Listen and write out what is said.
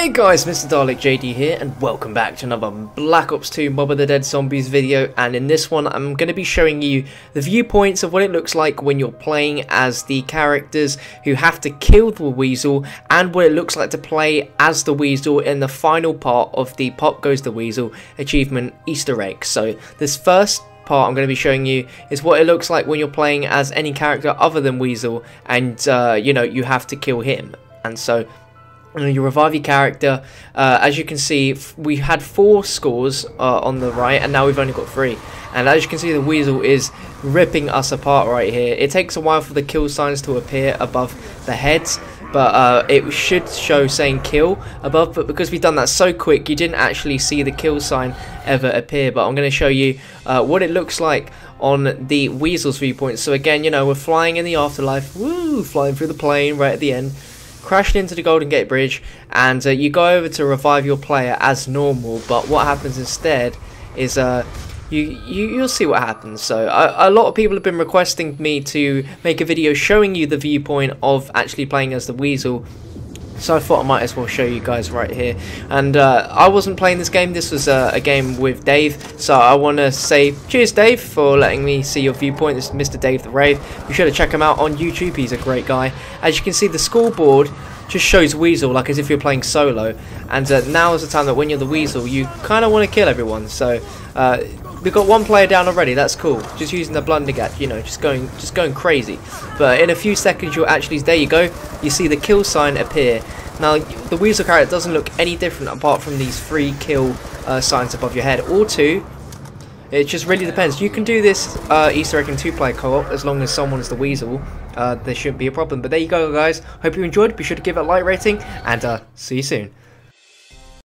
Hey guys, Mr. Dalek JD here, and welcome back to another Black Ops 2 Mob of the Dead Zombies video, and in this one I'm going to be showing you the viewpoints of what it looks like when you're playing as the characters who have to kill the Weasel, and what it looks like to play as the Weasel in the final part of the Pop Goes the Weasel achievement Easter egg. So this first part I'm going to be showing you is what it looks like when you're playing as any character other than Weasel, and uh, you know, you have to kill him. And so you revive your character. Uh, as you can see, we had four scores uh, on the right, and now we've only got three. And as you can see, the Weasel is ripping us apart right here. It takes a while for the kill signs to appear above the heads, but uh, it should show saying kill above. But because we've done that so quick, you didn't actually see the kill sign ever appear. But I'm going to show you uh, what it looks like on the Weasel's viewpoint. So again, you know, we're flying in the afterlife. Woo! Flying through the plane right at the end crashed into the Golden Gate Bridge, and uh, you go over to revive your player as normal. But what happens instead is uh, you, you you'll see what happens. So a, a lot of people have been requesting me to make a video showing you the viewpoint of actually playing as the Weasel so I thought I might as well show you guys right here. And uh, I wasn't playing this game, this was uh, a game with Dave, so I want to say cheers Dave for letting me see your viewpoint. This is Mr. Dave the Rave. Be sure to check him out on YouTube, he's a great guy. As you can see, the scoreboard just shows Weasel like as if you're playing solo. And uh, now is the time that when you're the Weasel, you kind of want to kill everyone. So uh, we've got one player down already. That's cool. Just using the blundergat, you know, just going, just going crazy. But in a few seconds, you'll actually there you go. You see the kill sign appear. Now the Weasel character doesn't look any different apart from these three kill uh, signs above your head, or two. It just really depends. You can do this uh, Easter egg in two-player co-op as long as someone is the Weasel. Uh, there shouldn't be a problem. But there you go, guys. Hope you enjoyed. Be sure to give it a like rating, and uh, see you soon.